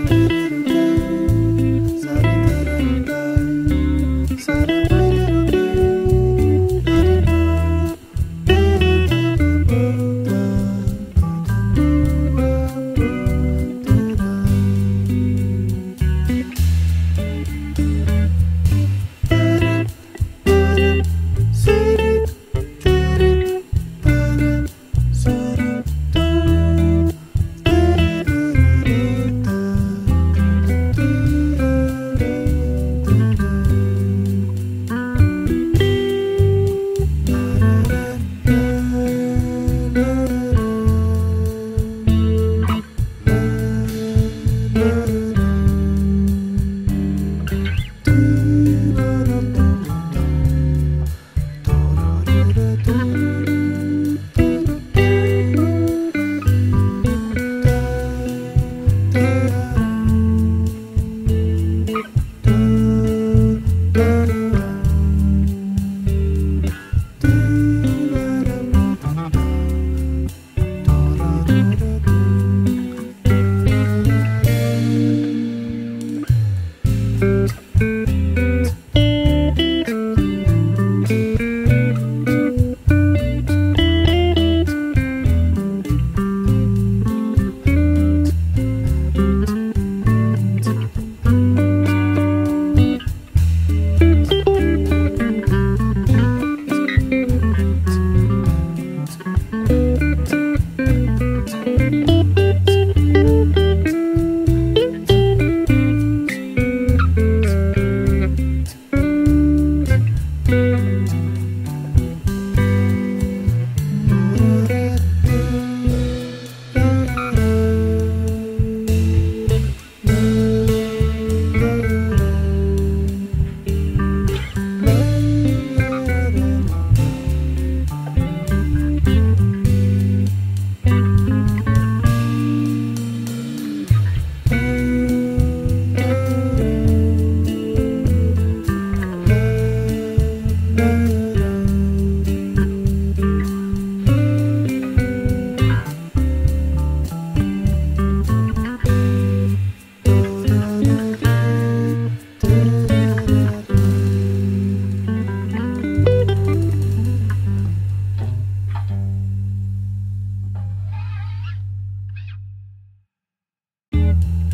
river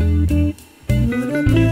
Thank you.